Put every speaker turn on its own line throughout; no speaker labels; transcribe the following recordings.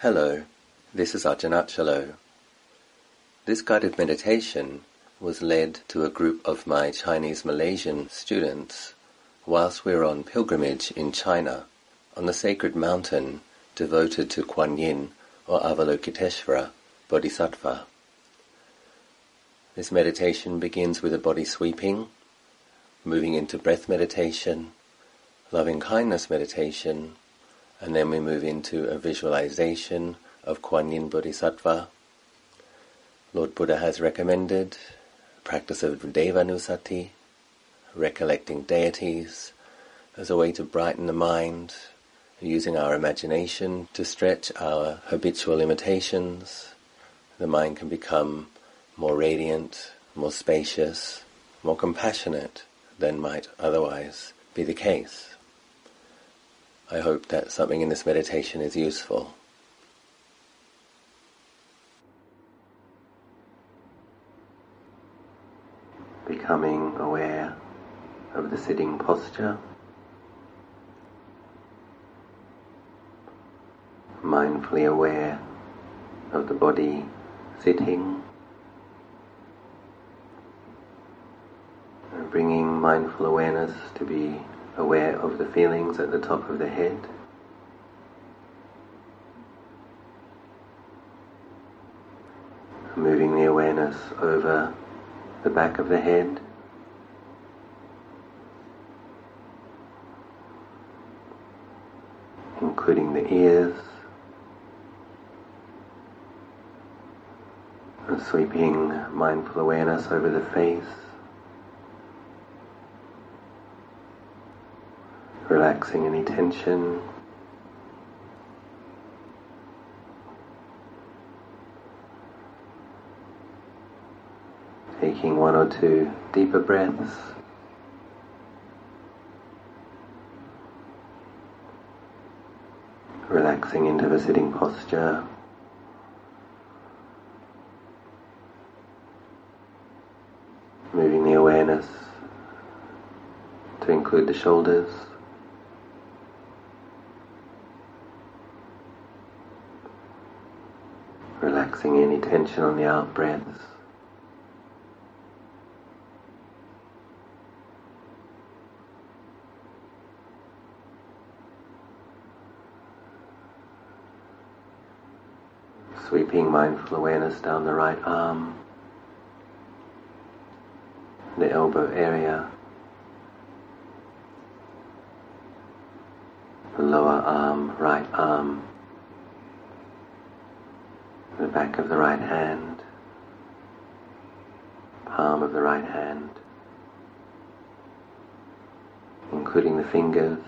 Hello, this is Ajahn This guided meditation was led to a group of my Chinese Malaysian students whilst we were on pilgrimage in China on the sacred mountain devoted to Kuan Yin or Avalokiteshvara Bodhisattva. This meditation begins with a body sweeping, moving into breath meditation, loving kindness meditation, and then we move into a visualization of Kuan Yin Bodhisattva. Lord Buddha has recommended practice of Devanusati, recollecting deities as a way to brighten the mind, using our imagination to stretch our habitual limitations. The mind can become more radiant, more spacious, more compassionate than might otherwise be the case. I hope that something in this meditation is useful. Becoming aware of the sitting posture, mindfully aware of the body sitting, and bringing mindful awareness to be aware of the feelings at the top of the head. Moving the awareness over the back of the head. including the ears, and sweeping mindful awareness over the face. Relaxing any tension. Taking one or two deeper breaths. Relaxing into the sitting posture. Moving the awareness to include the shoulders. Relaxing any tension on the out breaths. Sweeping mindful awareness down the right arm, the elbow area, the lower arm, right arm, the back of the right hand, palm of the right hand, including the fingers,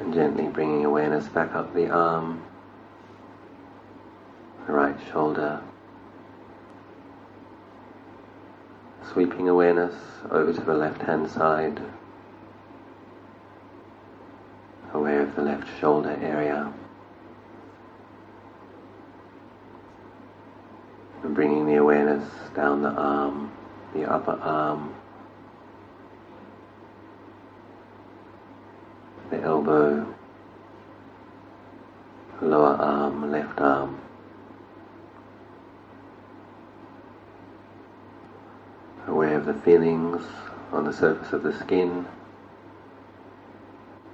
and gently bringing awareness back up the arm, the right shoulder, sweeping awareness over to the left hand side aware of the left shoulder area. And bringing the awareness down the arm, the upper arm, the elbow, lower arm, left arm. Aware of the feelings on the surface of the skin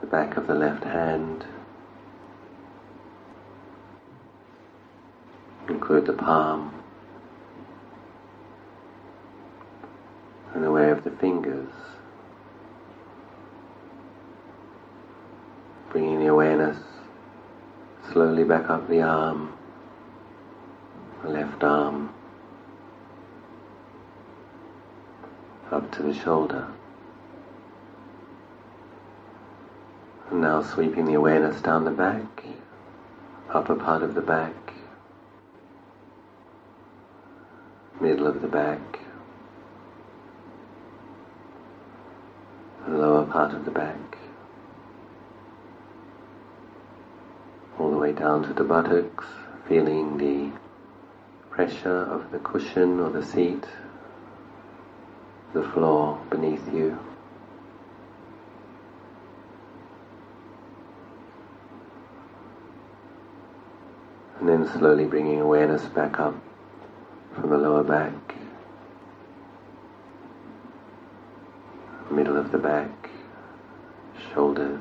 the back of the left hand, include the palm, and aware of the fingers, bringing the awareness slowly back up the arm, the left arm, up to the shoulder. And now sweeping the awareness down the back, upper part of the back, middle of the back, part of the back, all the way down to the buttocks, feeling the pressure of the cushion or the seat, the floor beneath you. And then slowly bringing awareness back up from the lower back, middle of the back, shoulders,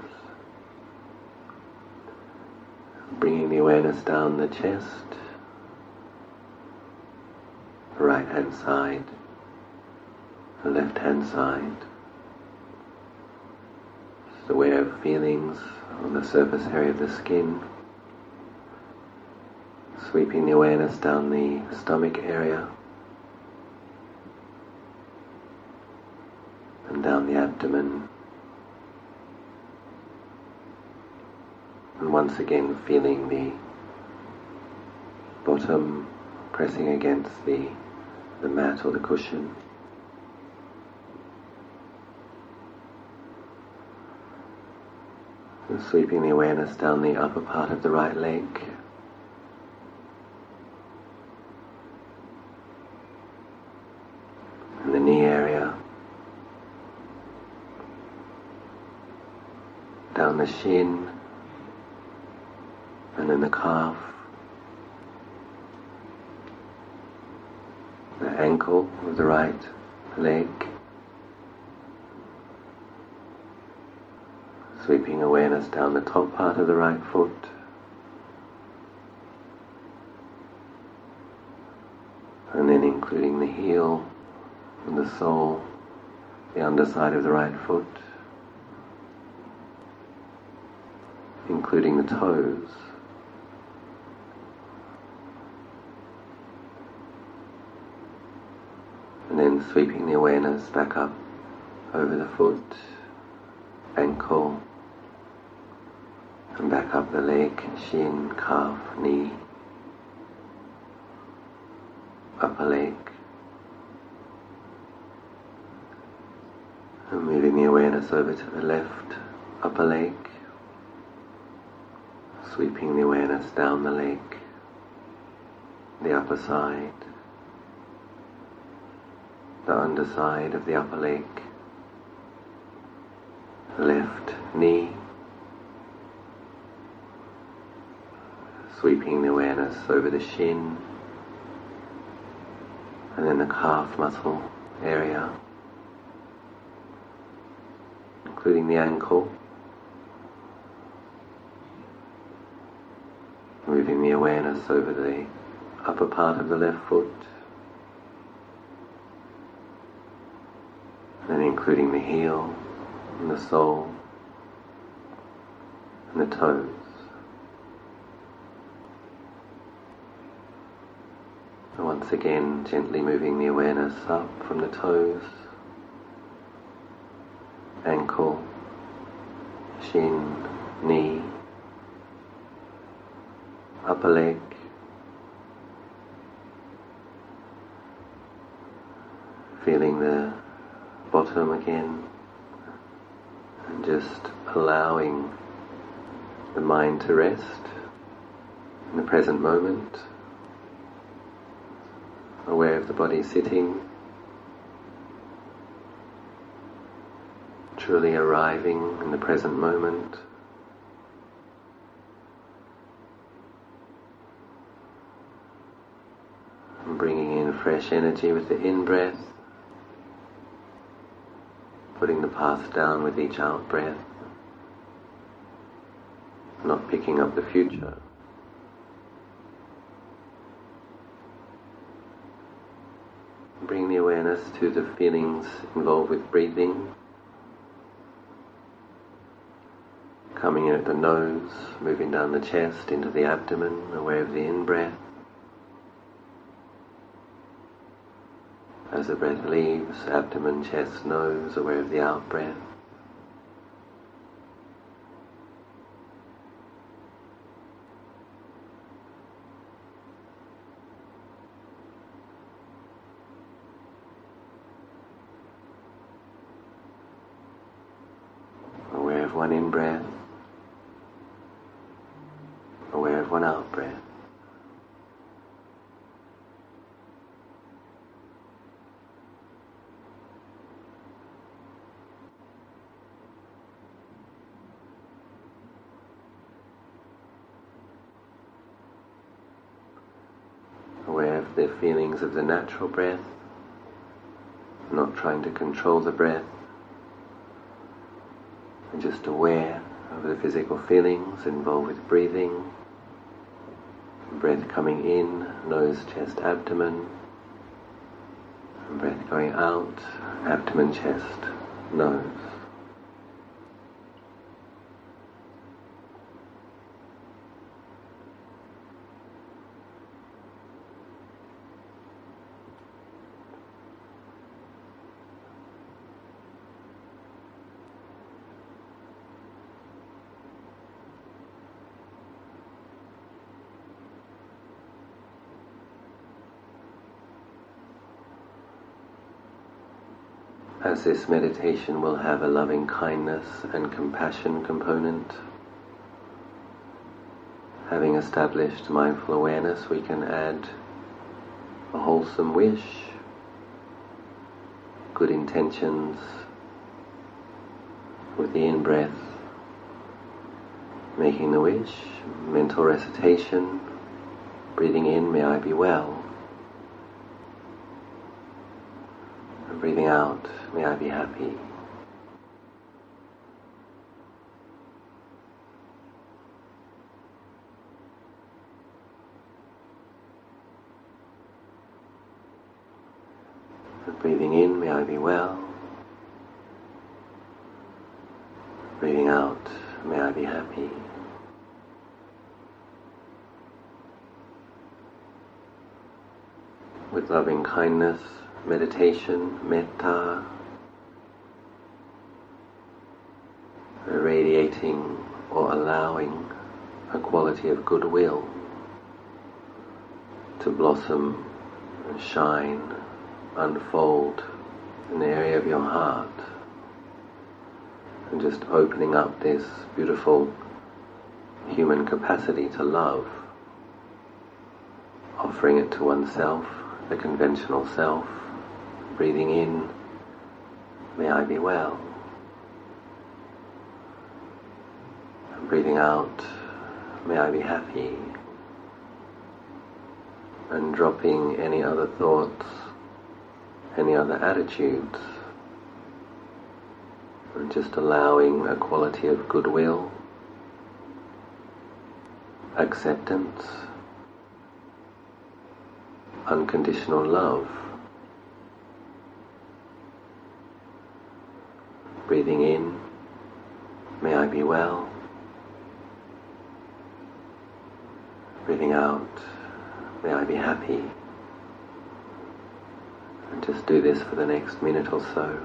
bringing the awareness down the chest, the right hand side, the left hand side, just aware of feelings on the surface area of the skin. Sweeping the awareness down the stomach area. And down the abdomen. And once again feeling the bottom pressing against the, the mat or the cushion. And sweeping the awareness down the upper part of the right leg. And the knee area, down the shin, and then the calf, the ankle of the right leg, sweeping awareness down the top part of the right foot. And then including the heel and the sole, the underside of the right foot, including the toes. Then sweeping the awareness back up over the foot, ankle, and back up the leg, shin, calf, knee, upper leg, And moving the awareness over to the left upper leg, sweeping the awareness down the leg, the upper side, the underside of the upper leg, left knee, sweeping the awareness over the shin, and then the calf muscle area including the ankle. Moving the awareness over the upper part of the left foot. Then including the heel and the sole and the toes. And once again, gently moving the awareness up from the toes ankle, shin, knee, upper leg, feeling the bottom again, and just allowing the mind to rest in the present moment, aware of the body sitting truly arriving in the present moment. And bringing in fresh energy with the in breath, putting the past down with each out breath, not picking up the future. Bring the awareness to the feelings involved with breathing. coming in at the nose, moving down the chest into the abdomen, aware of the in breath. As the breath leaves, abdomen, chest, nose, aware of the out breath. Aware of one in breath aware of one out breath. the feelings of the natural breath, not trying to control the breath, and just aware of the physical feelings involved with breathing, breath coming in, nose, chest, abdomen, breath going out, abdomen, chest, nose. This meditation will have a loving kindness and compassion component. Having established mindful awareness, we can add a wholesome wish, good intentions with the in breath, making the wish, mental recitation, breathing in, may I be well. And breathing out, May I be happy. breathing in, may I be well. Breathing out, may I be happy. With loving kindness, meditation, metta, radiating or allowing a quality of goodwill to blossom, and shine, unfold in the area of your heart. And just opening up this beautiful human capacity to love, offering it to oneself, the conventional self, breathing in, may I be well. breathing out, may I be happy, and dropping any other thoughts, any other attitudes, and just allowing a quality of goodwill, acceptance, unconditional love. Breathing in, may I be well. Breathing out, may I be happy. And just do this for the next minute or so.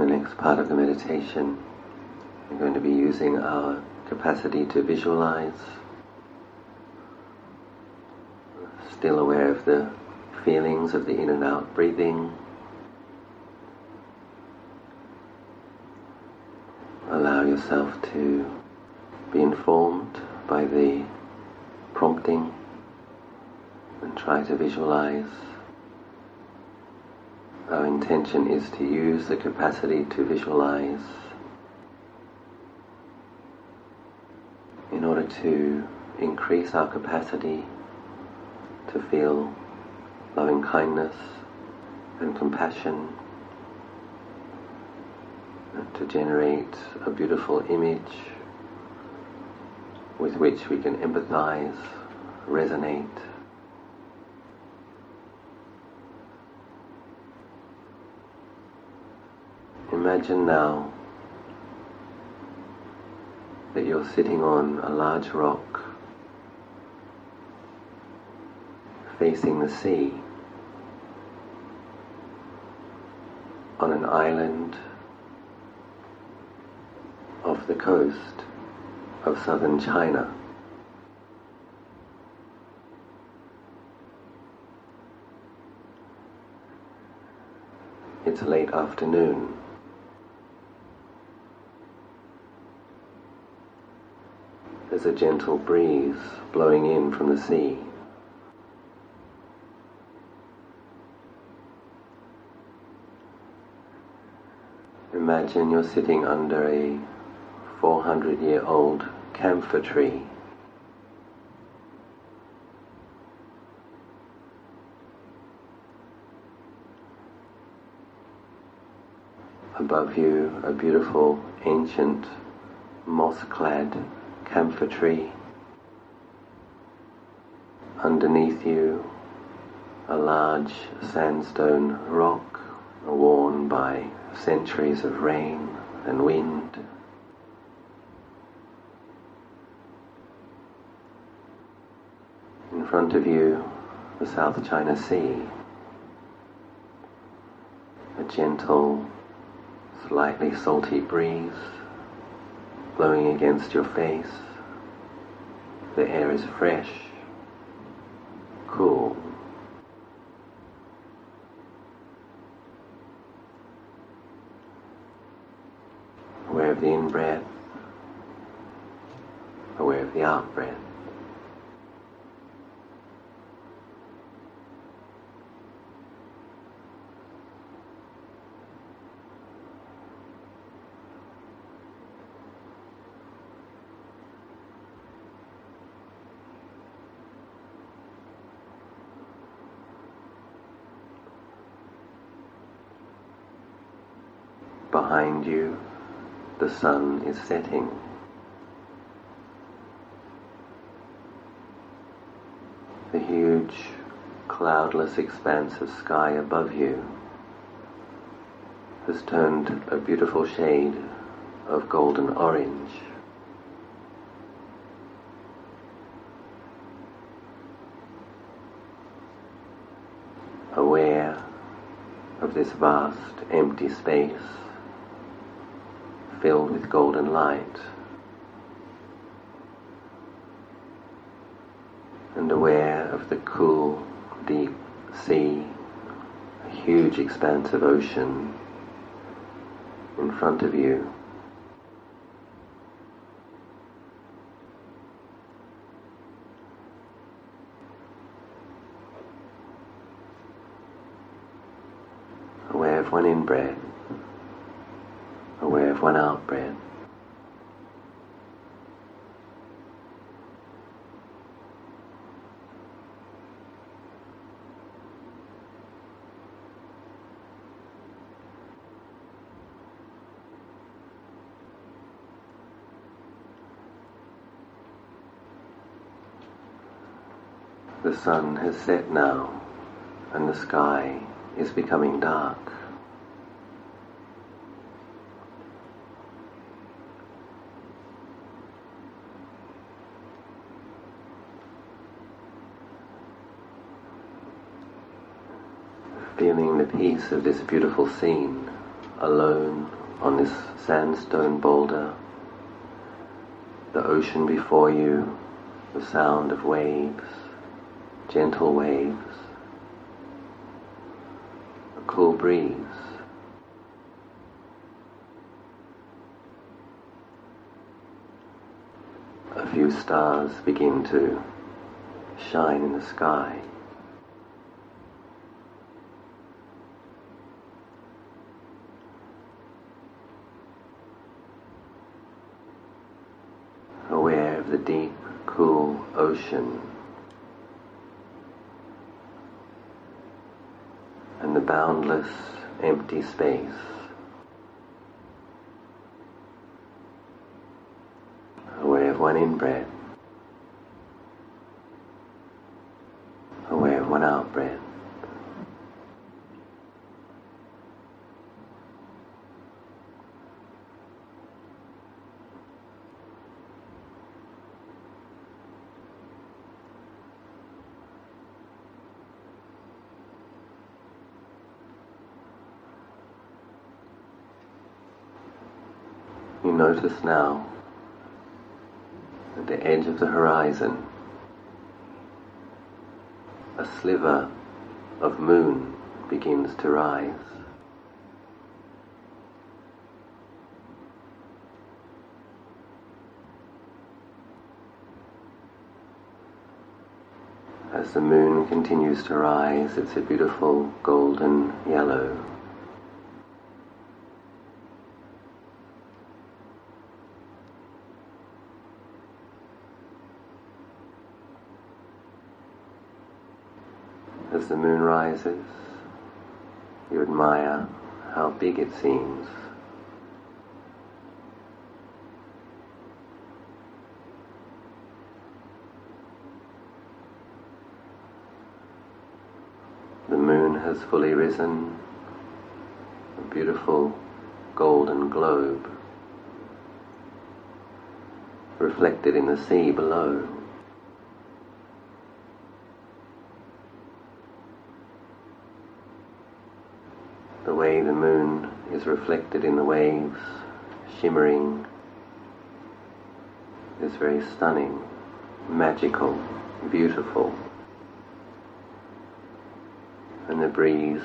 the next part of the meditation, we're going to be using our capacity to visualize, still aware of the feelings of the in and out breathing. Allow yourself to be informed by the prompting and try to visualize intention is to use the capacity to visualize in order to increase our capacity to feel loving kindness and compassion, and to generate a beautiful image with which we can empathize, resonate. Imagine now that you're sitting on a large rock facing the sea on an island off the coast of southern China. It's late afternoon. A gentle breeze blowing in from the sea. Imagine you're sitting under a 400 year old camphor tree. Above you, a beautiful ancient moss clad camphor tree. Underneath you, a large sandstone rock worn by centuries of rain and wind. In front of you, the South China Sea. A gentle, slightly salty breeze blowing against your face. The air is fresh, cool. Aware of the in breath, aware of the out breath. Behind you, the sun is setting. The huge, cloudless expanse of sky above you has turned a beautiful shade of golden orange. Aware of this vast empty space filled with golden light and aware of the cool, deep sea, a huge expanse of ocean in front of you. Aware of one in breath aware of one out breath. The sun has set now and the sky is becoming dark. feeling the peace of this beautiful scene, alone on this sandstone boulder, the ocean before you, the sound of waves, gentle waves, a cool breeze. A few stars begin to shine in the sky. Aware of the deep, cool ocean and the boundless, empty space. Aware of one in breath You notice now at the edge of the horizon a sliver of moon begins to rise. As the moon continues to rise, it's a beautiful golden yellow. As the moon rises, you admire how big it seems. The moon has fully risen, a beautiful golden globe reflected in the sea below. The way the moon is reflected in the waves, shimmering, is very stunning, magical, beautiful and the breeze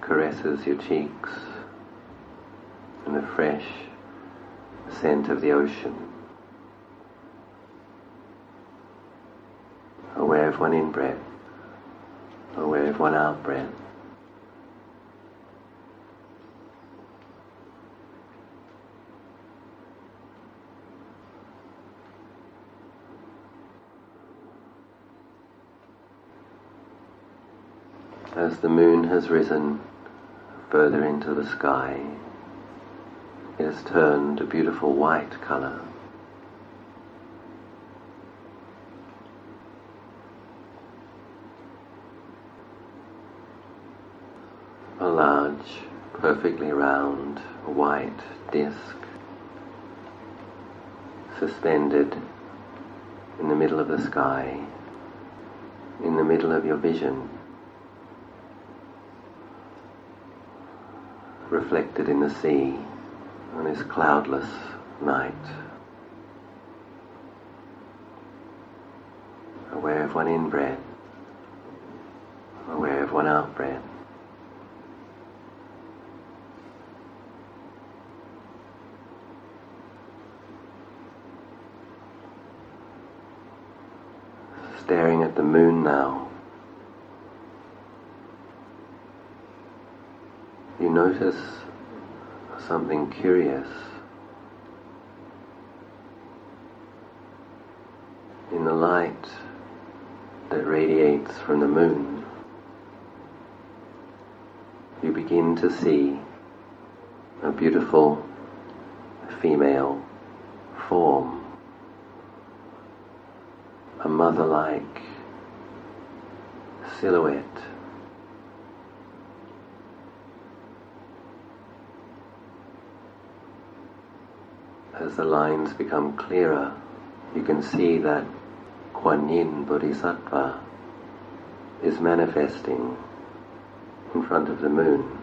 caresses your cheeks and the fresh scent of the ocean. Aware of one in breath, aware of one out breath. As the moon has risen further into the sky, it has turned a beautiful white color. A large, perfectly round, white disk suspended in the middle of the sky, in the middle of your vision. Reflected in the sea on this cloudless night. Aware of one in breath, aware of one out breath. Staring at the moon now. You notice something curious in the light that radiates from the moon. You begin to see a beautiful female form, a mother-like silhouette as the lines become clearer, you can see that Kuan Yin Bodhisattva is manifesting in front of the moon.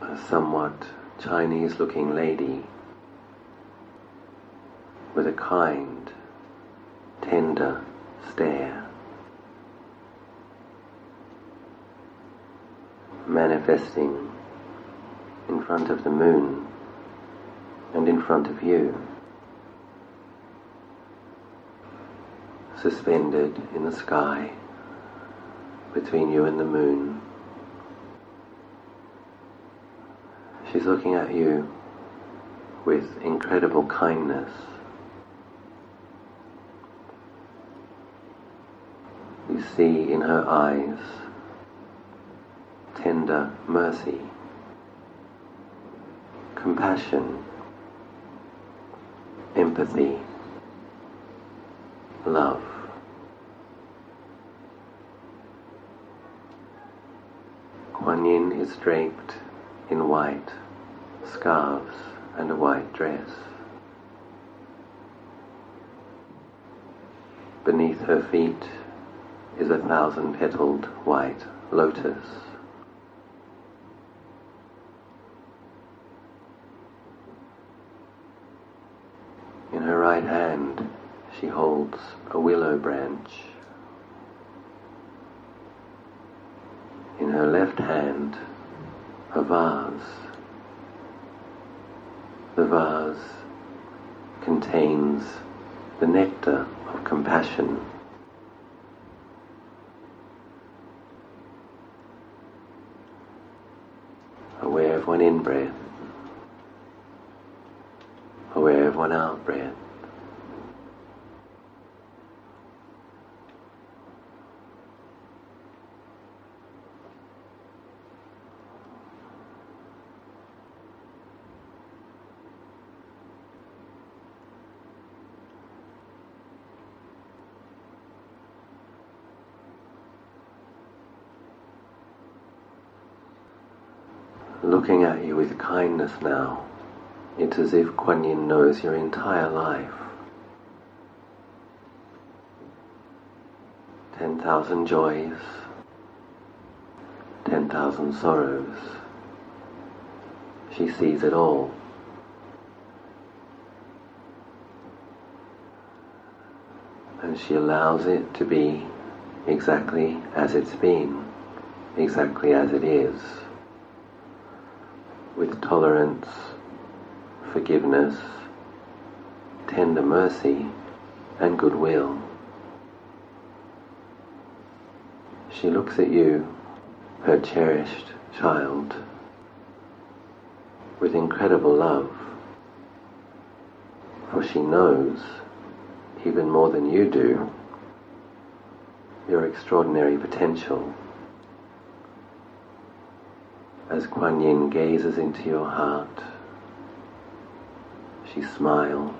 A somewhat Chinese looking lady with a kind, tender stare, manifesting in front of the moon and in front of you, suspended in the sky between you and the moon. She's looking at you with incredible kindness. You see in her eyes tender mercy, compassion, empathy, love. Kuan Yin is draped in white scarves and a white dress. Beneath her feet is a thousand petaled white lotus. In her right hand she holds a willow branch. In her left hand a vase. The vase contains the nectar of compassion. Aware of one in breath, aware of one out breath. Looking at you with kindness now. It's as if Kuan Yin knows your entire life. 10,000 joys, 10,000 sorrows. She sees it all. And she allows it to be exactly as it's been, exactly as it is with tolerance, forgiveness, tender mercy, and goodwill. She looks at you, her cherished child, with incredible love, for she knows, even more than you do, your extraordinary potential as Kuan Yin gazes into your heart, she smiles,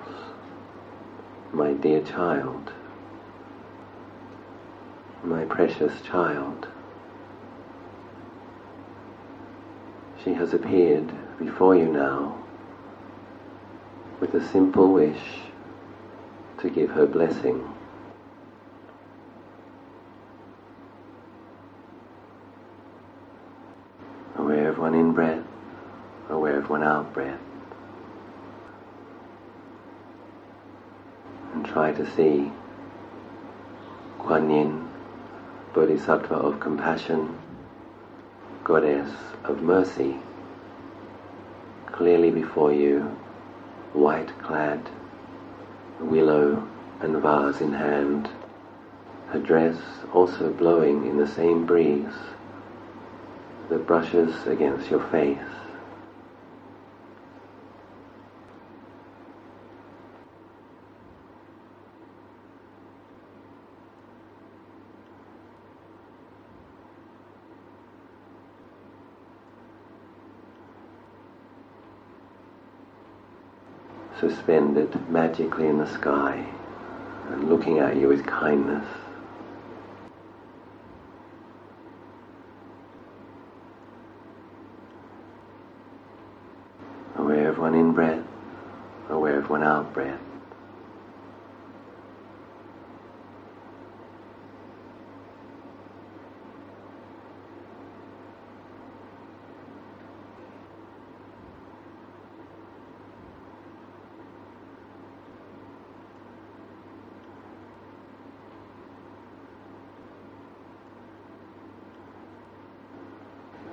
my dear child, my precious child. She has appeared before you now with a simple wish to give her blessing. One in breath, aware of one out breath. And try to see Kuan Yin, Bodhisattva of compassion, Goddess of mercy, clearly before you, white clad, willow and vase in hand, her dress also blowing in the same breeze that brushes against your face. suspended magically in the sky and looking at you with kindness. One in breath, aware of one out breath.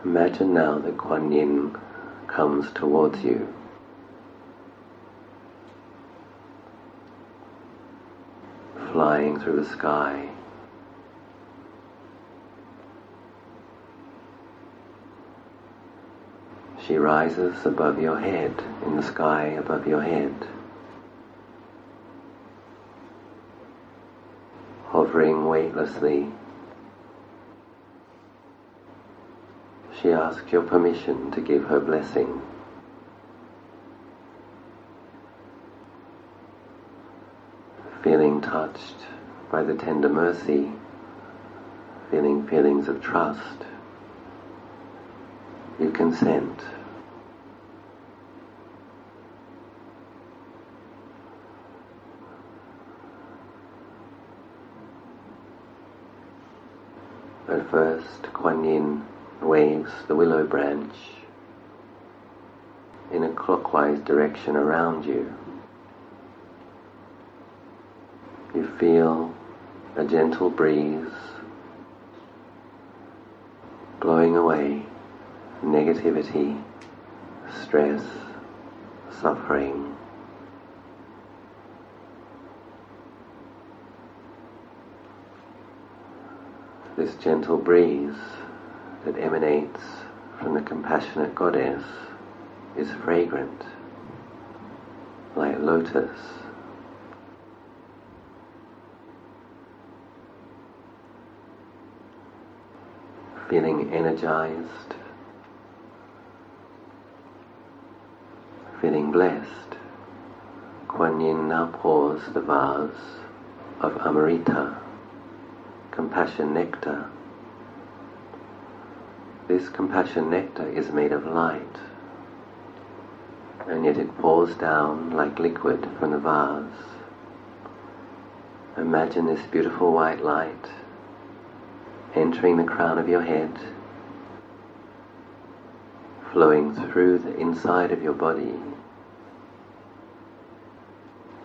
Imagine now that Kuan Yin comes towards you. Flying through the sky. She rises above your head, in the sky above your head, hovering weightlessly. She asks your permission to give her blessing. feeling touched by the tender mercy, feeling feelings of trust, you consent. But first, Kwan Yin waves the willow branch in a clockwise direction around you. Feel a gentle breeze blowing away negativity, stress, suffering. This gentle breeze that emanates from the compassionate goddess is fragrant, like lotus. Feeling energized, feeling blessed, Kwan Yin now pours the vase of Amrita, compassion nectar. This compassion nectar is made of light and yet it pours down like liquid from the vase. Imagine this beautiful white light entering the crown of your head, flowing through the inside of your body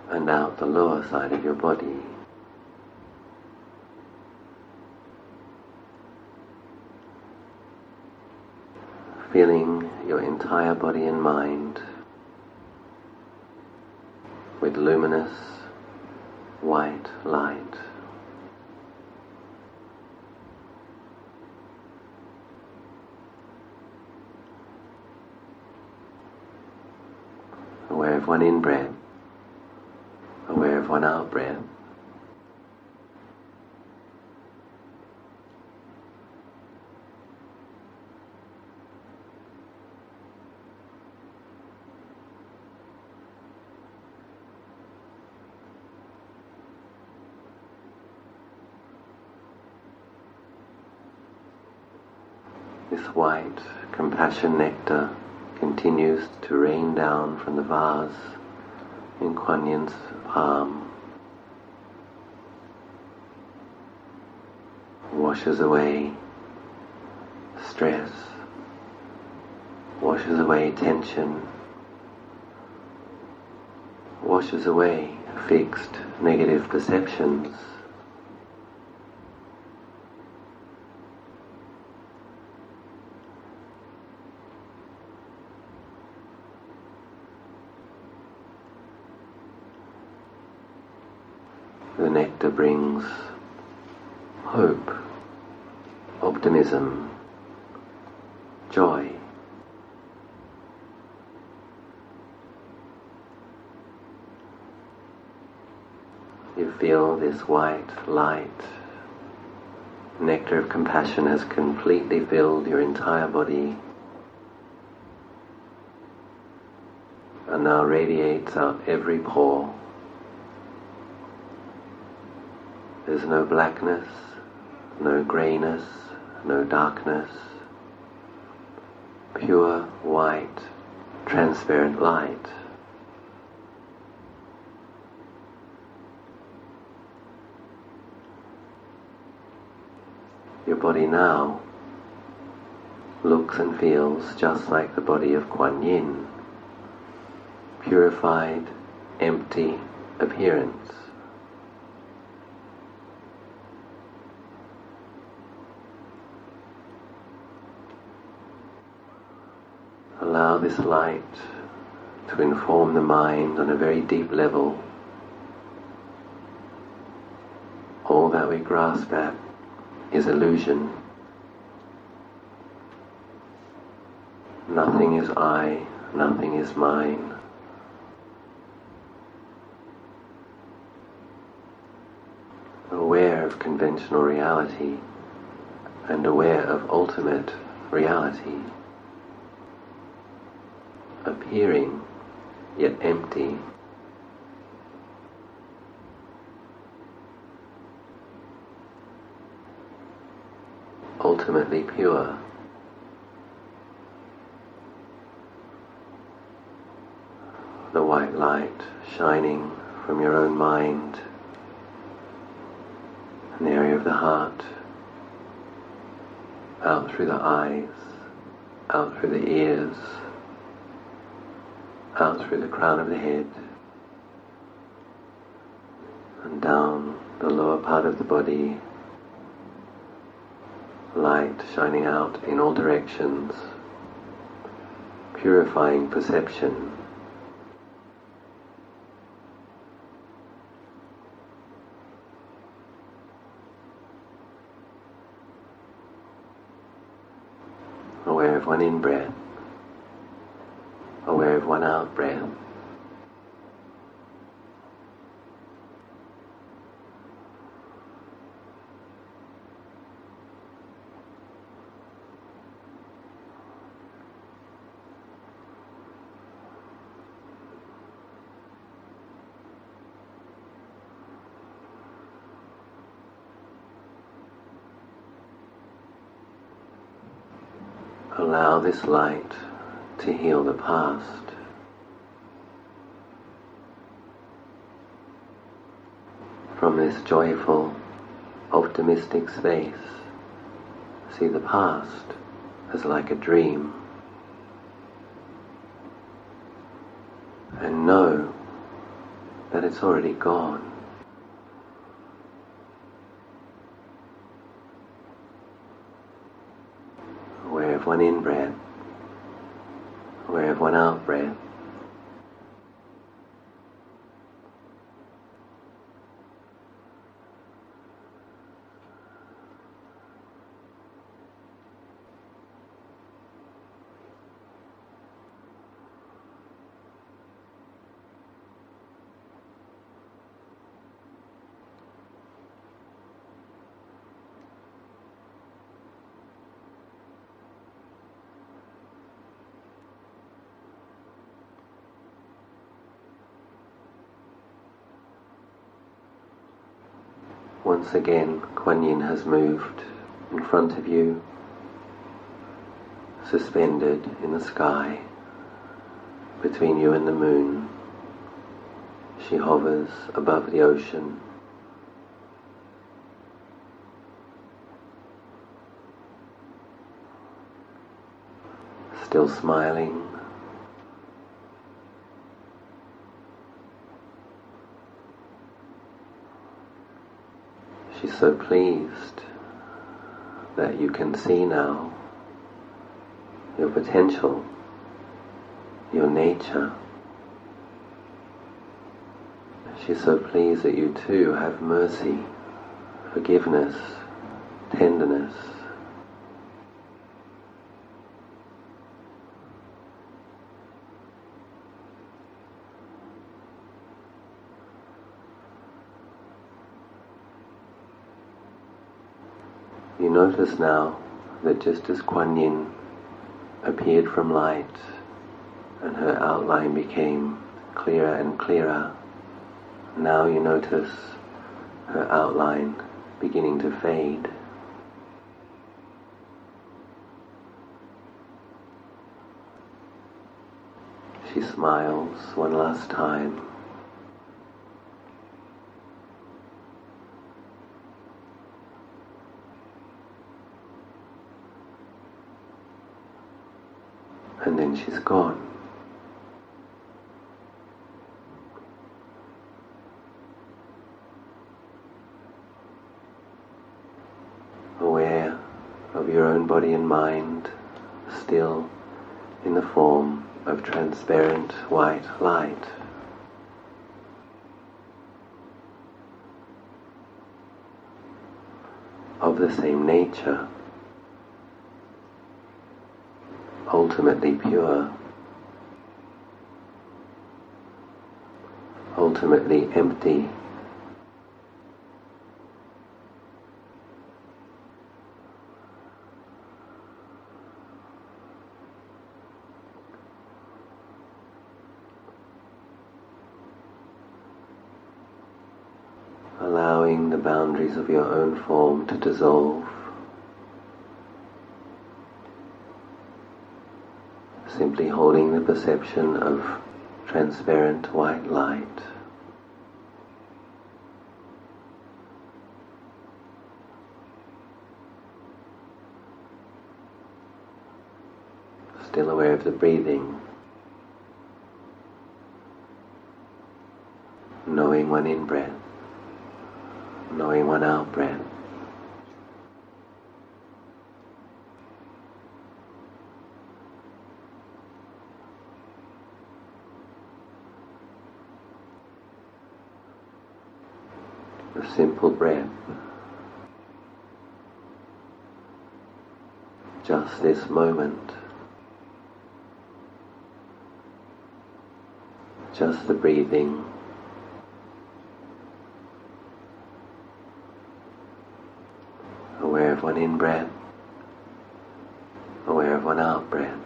and out the lower side of your body. Feeling your entire body and mind with luminous white light. Aware of one in breath, aware of one out breath. This white compassion nectar uh, continues to rain down from the vase in Kwan Yin's palm. Washes away stress, washes away tension, washes away fixed negative perceptions. The nectar brings hope, optimism, joy. You feel this white light. Nectar of compassion has completely filled your entire body and now radiates out every pore. There's no blackness, no greyness, no darkness. Pure white, transparent light. Your body now looks and feels just like the body of Kwan Yin. Purified, empty appearance. Allow this light to inform the mind on a very deep level. All that we grasp at is illusion. Nothing is I, nothing is mine. Aware of conventional reality and aware of ultimate reality. Appearing yet empty. Ultimately pure. The white light shining from your own mind, an area of the heart, out through the eyes, out through the ears, out through the crown of the head, and down the lower part of the body, light shining out in all directions, purifying perception. Aware of one in breath, one out breath. Allow this light to heal the past. From this joyful, optimistic space, see the past as like a dream. And know that it's already gone. Aware of one in breath, aware of one out breath. Once again, Kwan Yin has moved in front of you, suspended in the sky, between you and the moon. She hovers above the ocean. Still smiling, She's so pleased that you can see now your potential, your nature. She's so pleased that you too have mercy, forgiveness, tenderness. You notice now that just as Kwan Yin appeared from light and her outline became clearer and clearer, now you notice her outline beginning to fade. She smiles one last time. And then she's gone. Aware of your own body and mind, still in the form of transparent white light. Of the same nature, ultimately pure, ultimately empty. allowing the boundaries of your own form to dissolve. Simply holding the perception of transparent white light. still aware of the breathing, knowing one in breath, knowing one out breath. Simple breath. Just this moment. Just the breathing. Aware of one in breath, aware of one out breath.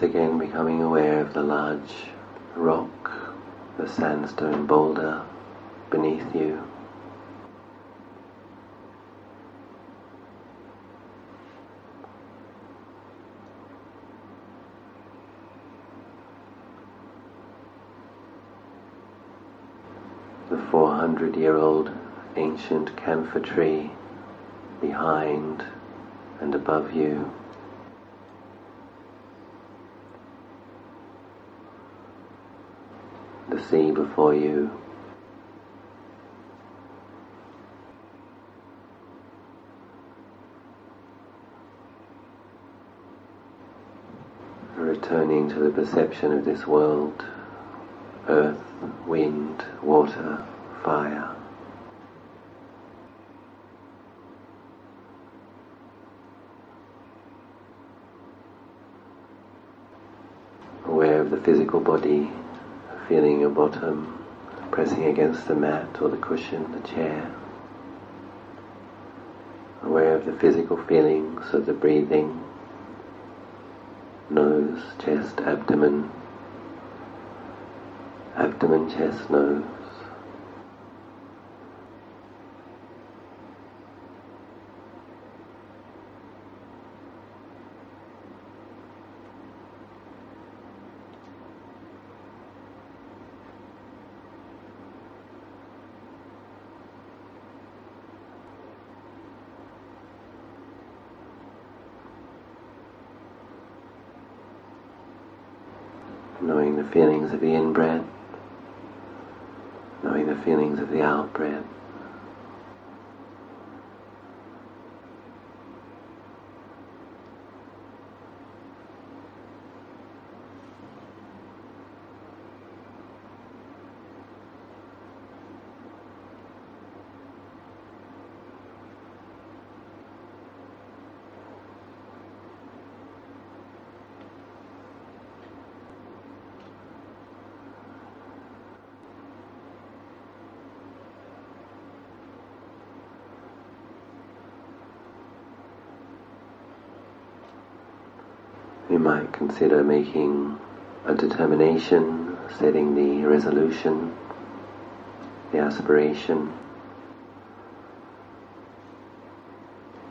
Once again becoming aware of the large rock, the sandstone boulder beneath you. The 400 year old ancient camphor tree behind and above you. Sea before you. Returning to the perception of this world, earth, wind, water, fire. Aware of the physical body feeling your bottom pressing against the mat or the cushion, the chair. Aware of the physical feelings of the breathing, nose, chest, abdomen, abdomen, chest, nose. knowing the feelings of the inbred, knowing the feelings of the out breath. You might consider making a determination, setting the resolution, the aspiration.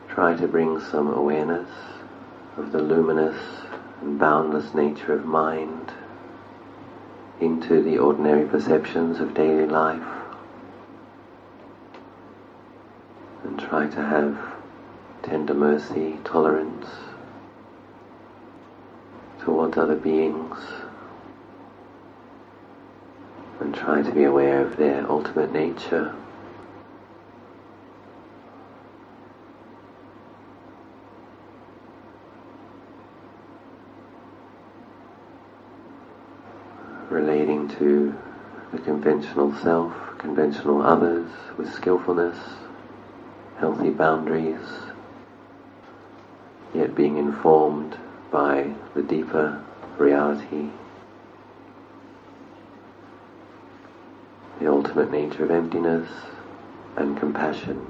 Try to bring some awareness of the luminous and boundless nature of mind into the ordinary perceptions of daily life and try to have tender mercy, tolerance, towards other beings and try to be aware of their ultimate nature. Relating to the conventional self, conventional others with skillfulness, healthy boundaries, yet being informed by the deeper reality, the ultimate nature of emptiness and compassion.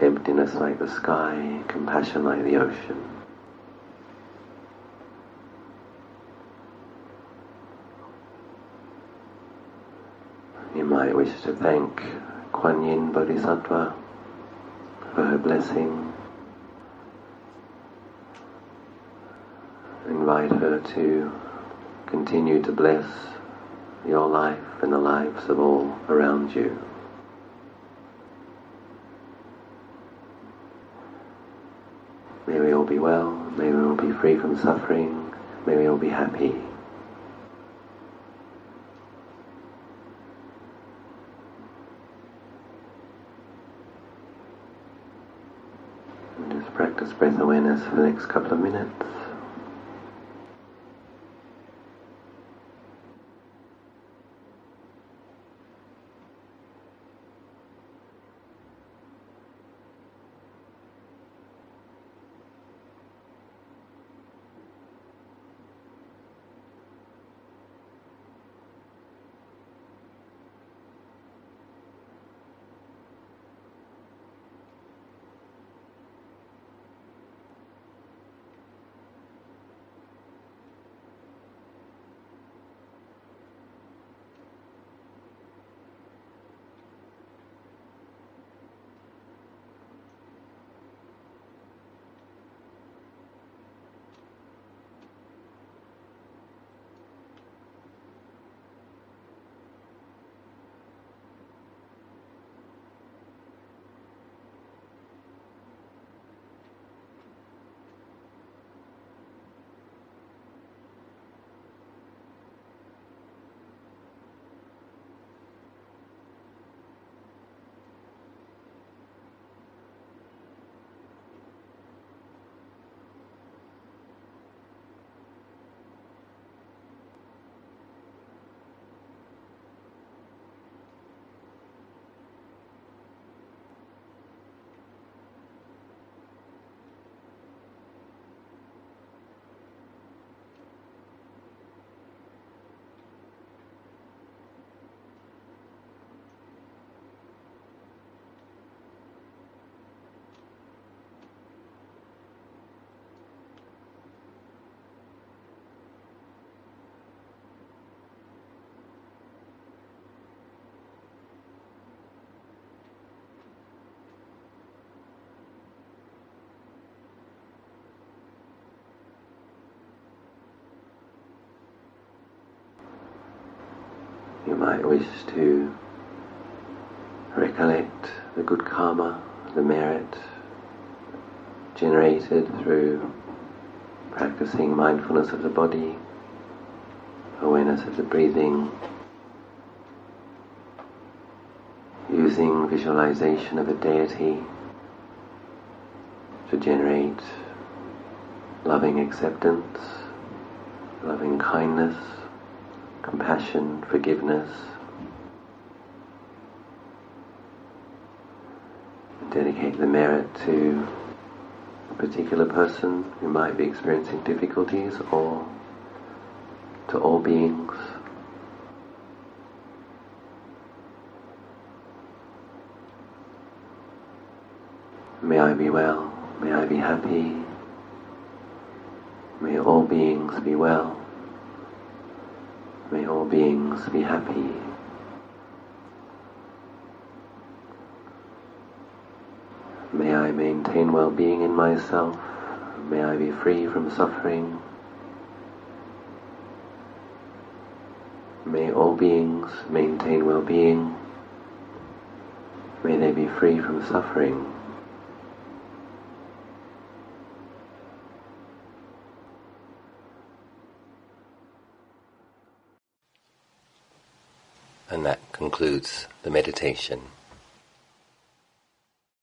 Emptiness like the sky, compassion like the ocean. You might wish to thank Kwan Yin Bodhisattva for her blessing. Invite her to continue to bless your life and the lives of all around you. May we all be well, may we all be free from suffering, may we all be happy. And practice awareness for the next couple of minutes. Might wish to recollect the good karma, the merit generated through practicing mindfulness of the body, awareness of the breathing, using visualization of a deity to generate loving acceptance, loving kindness, compassion, forgiveness. Dedicate the merit to a particular person who might be experiencing difficulties or to all beings. May I be well, may I be happy, may all beings be well. May all beings be happy. May I maintain well-being in myself. May I be free from suffering. May all beings maintain well-being. May they be free from suffering. And that concludes the meditation.